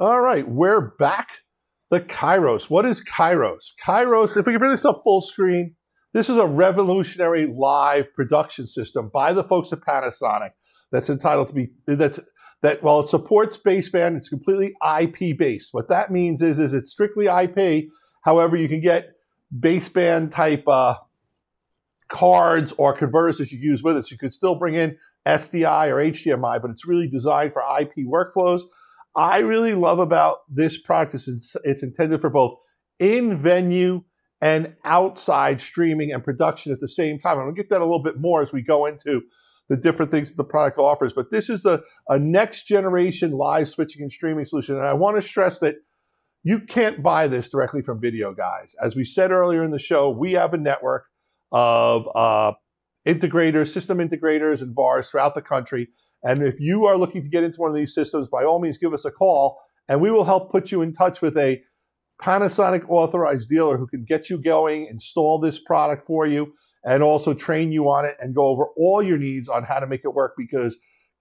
All right, we're back. The Kairos. What is Kairos? Kairos, if we can bring this up full screen, this is a revolutionary live production system by the folks at Panasonic that's entitled to be that's that while it supports baseband, it's completely IP based. What that means is, is it's strictly IP. However, you can get baseband type uh, cards or converters that you use with it. So you could still bring in SDI or HDMI, but it's really designed for IP workflows. I really love about this product is it's, it's intended for both in venue and outside streaming and production at the same time. I'm going to get that a little bit more as we go into the different things that the product offers. But this is the a next generation live switching and streaming solution. And I want to stress that you can't buy this directly from video guys. As we said earlier in the show, we have a network of uh, integrators, system integrators, and VARs throughout the country. And if you are looking to get into one of these systems, by all means, give us a call and we will help put you in touch with a Panasonic authorized dealer who can get you going, install this product for you, and also train you on it and go over all your needs on how to make it work because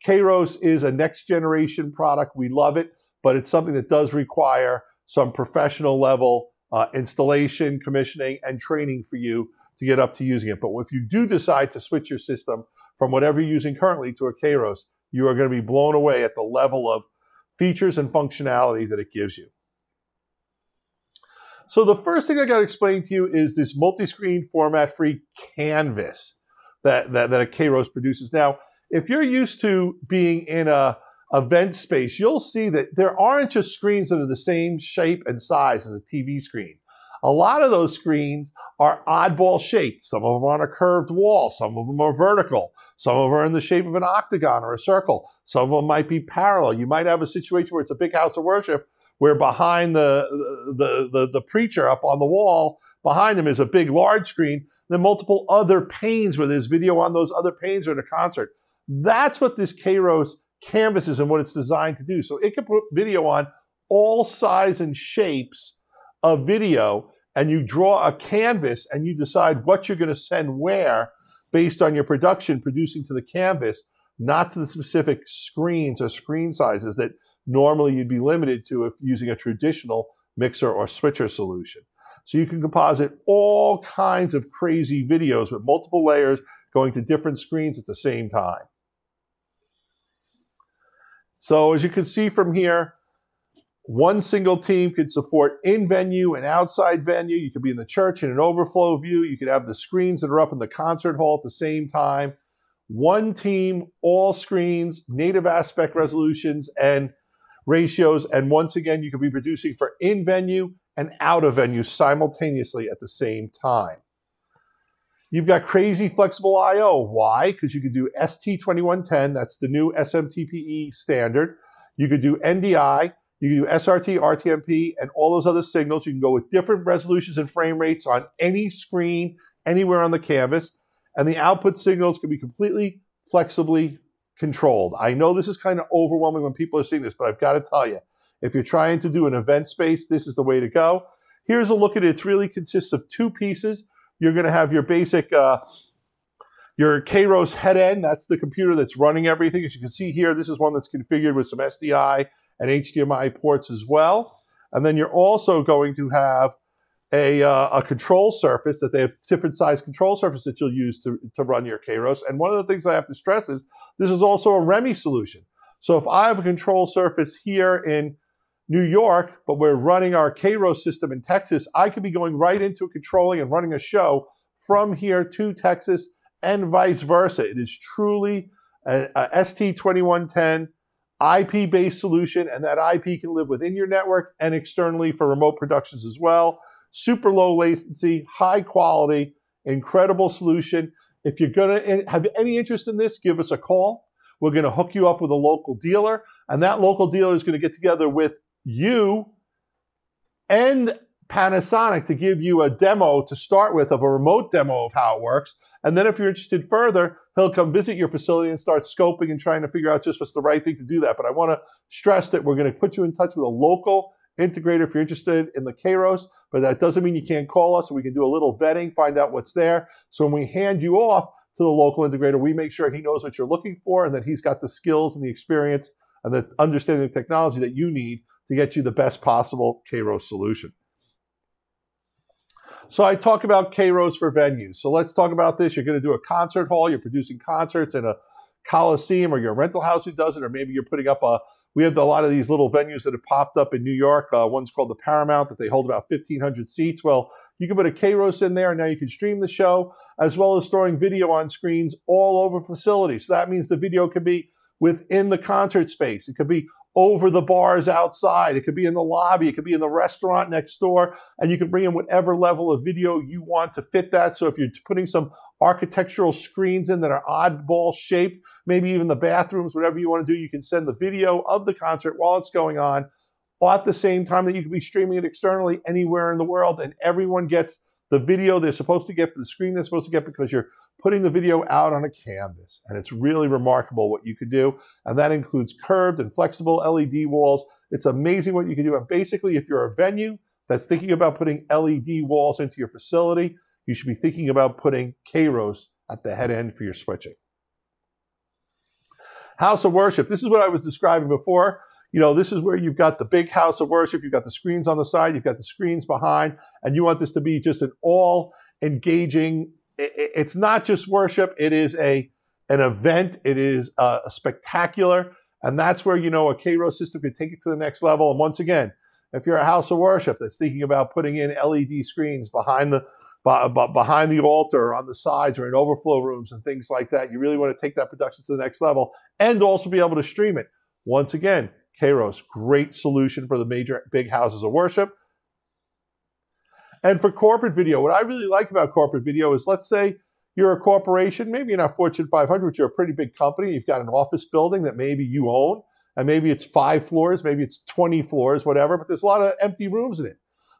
Kairos is a next generation product. We love it, but it's something that does require some professional level uh, installation, commissioning, and training for you to get up to using it. But if you do decide to switch your system from whatever you're using currently to a Kairos, you are going to be blown away at the level of features and functionality that it gives you. So the first thing I got to explain to you is this multi-screen format-free canvas that, that, that a Kairos produces. Now, if you're used to being in a event space, you'll see that there aren't just screens that are the same shape and size as a TV screen. A lot of those screens are oddball shaped. Some of them are on a curved wall. Some of them are vertical. Some of them are in the shape of an octagon or a circle. Some of them might be parallel. You might have a situation where it's a big house of worship where behind the, the, the, the preacher up on the wall, behind him is a big large screen, then multiple other panes where there's video on those other panes or in a concert. That's what this Kairos canvas is and what it's designed to do. So it can put video on all size and shapes of video, and you draw a canvas and you decide what you're going to send where based on your production producing to the canvas, not to the specific screens or screen sizes that normally you'd be limited to if using a traditional mixer or switcher solution. So you can composite all kinds of crazy videos with multiple layers going to different screens at the same time. So as you can see from here, one single team could support in venue and outside venue. You could be in the church in an overflow view. You could have the screens that are up in the concert hall at the same time. One team, all screens, native aspect resolutions, and ratios. And once again, you could be producing for in venue and out of venue simultaneously at the same time. You've got crazy flexible I/O. Why? Because you could do ST2110. That's the new SMPTE standard. You could do NDI. You can do SRT, RTMP, and all those other signals. You can go with different resolutions and frame rates on any screen, anywhere on the canvas. And the output signals can be completely flexibly controlled. I know this is kind of overwhelming when people are seeing this, but I've got to tell you, if you're trying to do an event space, this is the way to go. Here's a look at it. It really consists of two pieces. You're going to have your basic, uh, your Kairos head end. That's the computer that's running everything. As you can see here, this is one that's configured with some SDI and HDMI ports as well. And then you're also going to have a, uh, a control surface that they have different size control surface that you'll use to, to run your Kairos. And one of the things I have to stress is this is also a REMI solution. So if I have a control surface here in New York, but we're running our Kairos system in Texas, I could be going right into controlling and running a show from here to Texas and vice versa. It is truly a, a ST2110 IP based solution, and that IP can live within your network and externally for remote productions as well. Super low latency, high quality, incredible solution. If you're going to eh, have any interest in this, give us a call. We're going to hook you up with a local dealer, and that local dealer is going to get together with you and Panasonic to give you a demo to start with of a remote demo of how it works. And then if you're interested further, he'll come visit your facility and start scoping and trying to figure out just what's the right thing to do that. But I want to stress that we're going to put you in touch with a local integrator if you're interested in the Kairos, but that doesn't mean you can't call us we can do a little vetting, find out what's there. So when we hand you off to the local integrator, we make sure he knows what you're looking for and that he's got the skills and the experience and the understanding of technology that you need to get you the best possible Kairos solution. So I talk about Kairos for venues. So let's talk about this. You're going to do a concert hall. You're producing concerts in a coliseum, or your rental house who does it, or maybe you're putting up a. We have a lot of these little venues that have popped up in New York. Uh, one's called the Paramount that they hold about 1,500 seats. Well, you can put a Kairos in there, and now you can stream the show as well as throwing video on screens all over facilities. So that means the video can be within the concert space. It could be over the bars outside. It could be in the lobby. It could be in the restaurant next door. And you can bring in whatever level of video you want to fit that. So if you're putting some architectural screens in that are oddball shaped, maybe even the bathrooms, whatever you want to do, you can send the video of the concert while it's going on at the same time that you can be streaming it externally anywhere in the world and everyone gets the video they're supposed to get the screen they're supposed to get because you're putting the video out on a canvas. And it's really remarkable what you could do. And that includes curved and flexible LED walls. It's amazing what you can do. And basically, if you're a venue that's thinking about putting LED walls into your facility, you should be thinking about putting Kairos at the head end for your switching. House of worship. This is what I was describing before you know, this is where you've got the big house of worship, you've got the screens on the side, you've got the screens behind, and you want this to be just an all engaging. It's not just worship; it is a an event. It is a, spectacular, and that's where you know a Kairos system can take it to the next level. And once again, if you're a house of worship that's thinking about putting in LED screens behind the behind the altar, on the sides, or in overflow rooms and things like that, you really want to take that production to the next level and also be able to stream it. Once again, Kairos, great solution for the major big houses of worship. And for corporate video, what I really like about corporate video is let's say you're a corporation, maybe you're not Fortune 500, but you're a pretty big company. You've got an office building that maybe you own, and maybe it's five floors, maybe it's 20 floors, whatever, but there's a lot of empty rooms in it.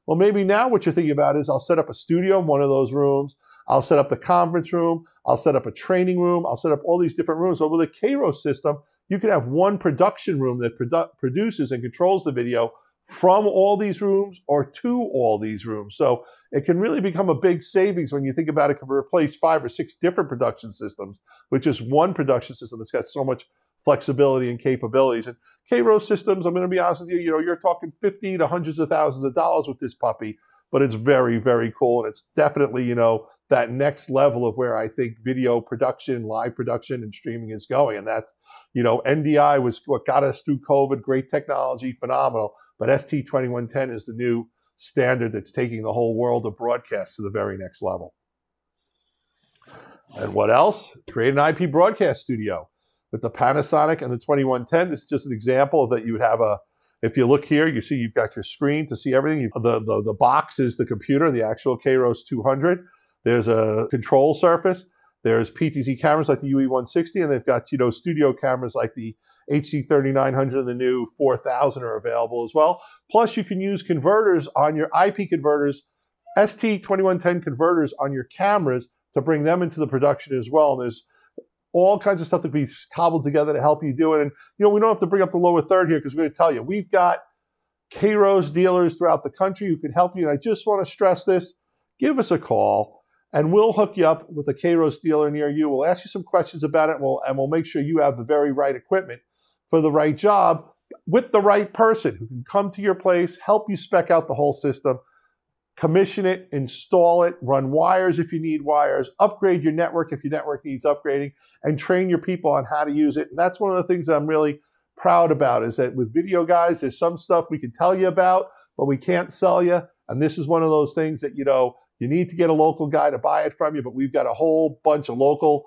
Well, maybe now what you're thinking about is I'll set up a studio in one of those rooms. I'll set up the conference room. I'll set up a training room. I'll set up all these different rooms. So with a Kairos system, you could have one production room that produ- produces and controls the video from all these rooms or to all these rooms. So it can really become a big savings when you think about it, can replace five or six different production systems with just one production system that's got so much flexibility and capabilities. And Kairos systems, I'm going to be honest with you, you know, you're talking 50 to hundreds of thousands of dollars with this puppy, but it's very, very cool. And it's definitely, you know, that next level of where I think video production, live production, and streaming is going. And that's, you know, NDI was what got us through COVID, great technology, phenomenal. But ST2110 is the new standard that's taking the whole world of broadcast to the very next level. And what else? Create an IP broadcast studio with the Panasonic and the 2110. This is just an example that you would have a, if you look here, you see you've got your screen to see everything. The, the, the box is the computer, the actual Kairos 200. There's a control surface. There's PTZ cameras like the UE160, and they've got you know studio cameras like the HC3900 and the new 4000 are available as well. Plus, you can use converters on your IP converters, ST2110 converters on your cameras to bring them into the production as well. And there's all kinds of stuff that can be cobbled together to help you do it. And you know, we don't have to bring up the lower third here because we're going to tell you we've got Kairos dealers throughout the country who can help you. And I just want to stress this: give us a call and we'll hook you up with a Kairos dealer near you. We'll ask you some questions about it, and we'll, and we'll make sure you have the very right equipment for the right job with the right person who can come to your place, help you spec out the whole system, commission it, install it, run wires if you need wires, upgrade your network if your network needs upgrading, and train your people on how to use it. And that's one of the things I'm really proud about is that with video guys, there's some stuff we can tell you about, but we can't sell you. And this is one of those things that, you know, you need to get a local guy to buy it from you, but we've got a whole bunch of local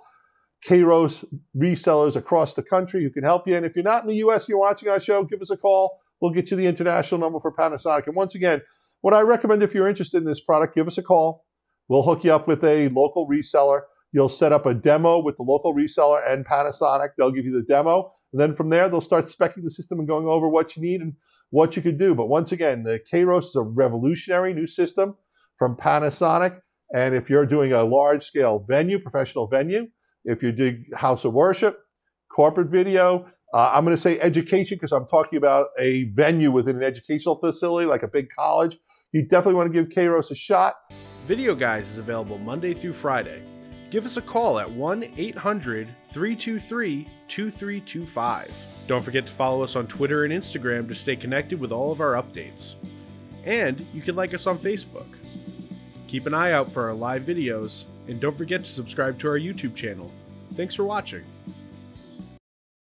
Kairos resellers across the country who can help you. And if you're not in the US, you're watching our show, give us a call. We'll get you the international number for Panasonic. And once again, what I recommend if you're interested in this product, give us a call. We'll hook you up with a local reseller. You'll set up a demo with the local reseller and Panasonic. They'll give you the demo. And then from there, they'll start specing the system and going over what you need and what you could do. But once again, the Kairos is a revolutionary new system from Panasonic. And if you're doing a large scale venue, professional venue, if you do house of worship, corporate video, uh, I'm going to say education because I'm talking about a venue within an educational facility like a big college. You definitely want to give Kairos a shot. Video Guys is available Monday through Friday. give us a call at 1 800 323 2325. Don't forget to follow us on Twitter and Instagram to stay connected with all of our updates. And you can like us on Facebook. Keep an eye out for our live videos, and don't forget to subscribe to our YouTube channel. Thanks for watching.